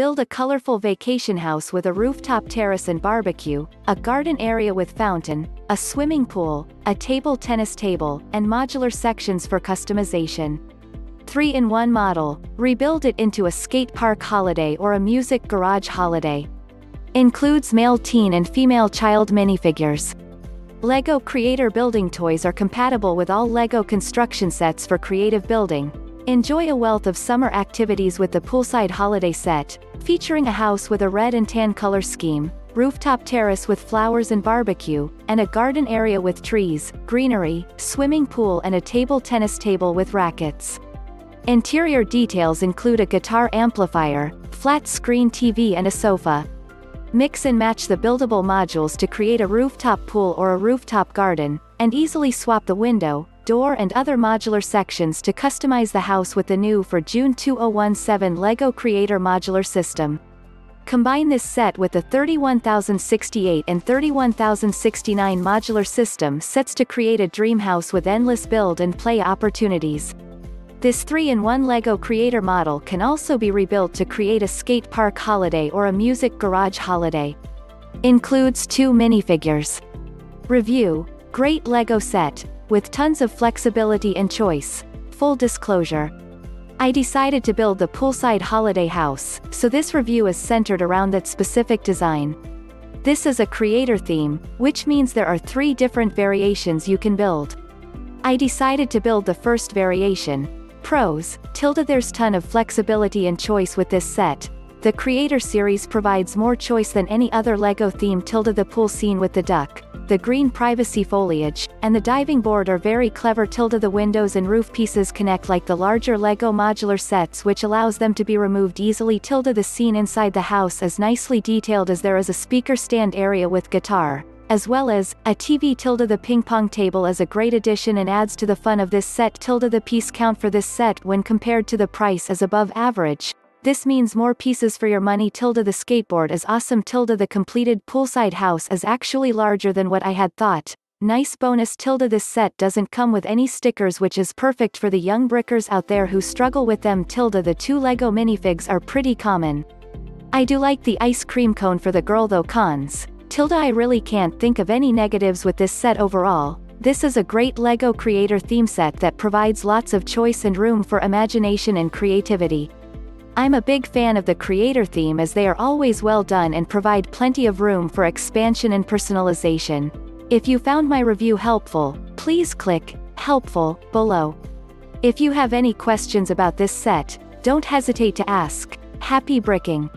Build a colorful vacation house with a rooftop terrace and barbecue, a garden area with fountain, a swimming pool, a table tennis table, and modular sections for customization. 3-in-1 model, rebuild it into a skate park holiday or a music garage holiday. Includes male teen and female child minifigures. LEGO Creator Building Toys are compatible with all LEGO construction sets for creative building. Enjoy a wealth of summer activities with the poolside holiday set, featuring a house with a red and tan color scheme, rooftop terrace with flowers and barbecue, and a garden area with trees, greenery, swimming pool and a table tennis table with rackets. Interior details include a guitar amplifier, flat screen TV and a sofa, Mix and match the buildable modules to create a rooftop pool or a rooftop garden, and easily swap the window, door and other modular sections to customize the house with the new for June 2017 LEGO Creator Modular System. Combine this set with the 31068 and 31069 modular system sets to create a dream house with endless build and play opportunities. This 3-in-1 LEGO Creator model can also be rebuilt to create a skate park holiday or a music garage holiday. Includes two minifigures. Review, great LEGO set, with tons of flexibility and choice. Full disclosure. I decided to build the poolside holiday house, so this review is centered around that specific design. This is a creator theme, which means there are three different variations you can build. I decided to build the first variation, Pros, tilde there's ton of flexibility and choice with this set. The Creator series provides more choice than any other LEGO theme tilde the pool scene with the duck, the green privacy foliage, and the diving board are very clever tilde the windows and roof pieces connect like the larger LEGO modular sets which allows them to be removed easily tilde the scene inside the house is nicely detailed as there is a speaker stand area with guitar, as well as, a TV tilde the ping pong table is a great addition and adds to the fun of this set tilde the piece count for this set when compared to the price is above average. This means more pieces for your money tilde the skateboard is awesome tilde the completed poolside house is actually larger than what I had thought. Nice bonus tilde this set doesn't come with any stickers which is perfect for the young brickers out there who struggle with them tilde the two Lego minifigs are pretty common. I do like the ice cream cone for the girl though cons. tilde I really can't think of any negatives with this set overall, this is a great LEGO creator theme set that provides lots of choice and room for imagination and creativity. I'm a big fan of the creator theme as they are always well done and provide plenty of room for expansion and personalization. If you found my review helpful, please click helpful below. If you have any questions about this set, don't hesitate to ask. Happy bricking!